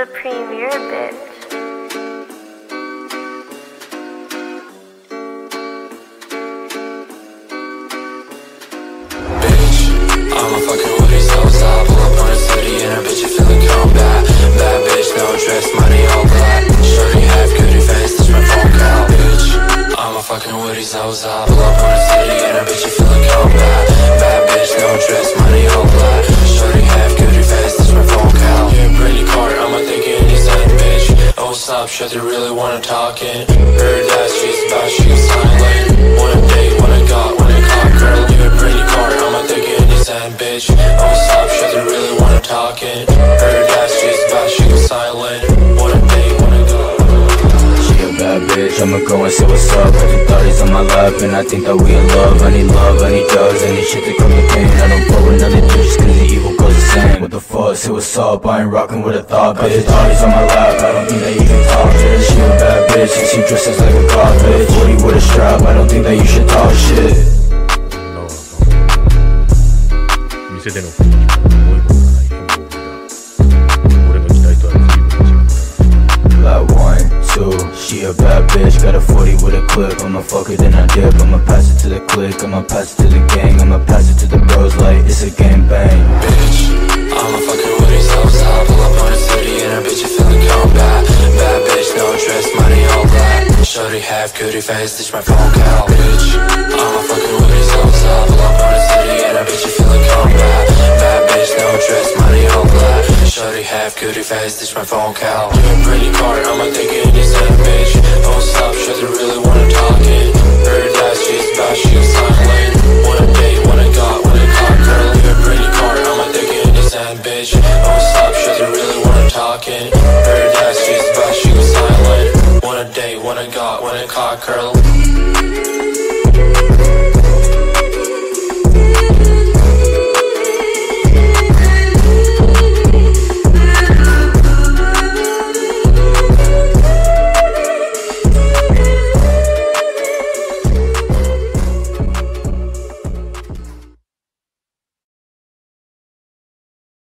the premier bitch. I'm a fucking Pull up on city and a bitch you Bad bitch, no dress, money all black Shorty half Bitch, I'm a fucking Woody so stop Pull up on the Stop, shit, they really wanna talk talking Heard that she's about, she was silent Wanna date, wanna got, wanna caught girl You a pretty car, I'ma a thinking he's that bitch. Oh stop, shit, they really wanna talk talking Heard that she's about, she was silent Wanna date, wanna got. She a bad bitch, I'ma go and see what's up. Got the thotties on my lap and I think that we in love. I need love, I need drugs, I need shit to come What the fuck, see what's up, I ain't rockin' with a thought bitch Got the thotties on my lap, I don't think that you can talk bitch She a bad bitch and she dresses like a god bitch 40 with a strap, I don't think that you should talk shit 店での雰囲気も思いもよらない変貌ぶりだ俺の期待とは随分違ったな Like one, two, she a bad bitch Got a 40 with a clip, I'ma fuck her then I dip I'ma pass it to the clique, I'ma pass it to the gang I'ma pass dirty half cutie face, this my phone call, bitch. I'm a fucking with these hoes up, blow on the city and a bitch you feeling cold bad. Bad bitch, no dress, money all black. Shorty half cutie face, this my phone call You pretty card, I'ma take it in this head, bitch. Don't stop, shit, you really wanna talk it. Heard that she's bad, she's silent. Wanna date, wanna got, wanna cop, girl. You pretty card, I'ma take it in this head, bitch. Don't stop, shit, you really wanna talk it. Heard that she's bad, she's wanna date, want a got, want a cock curl.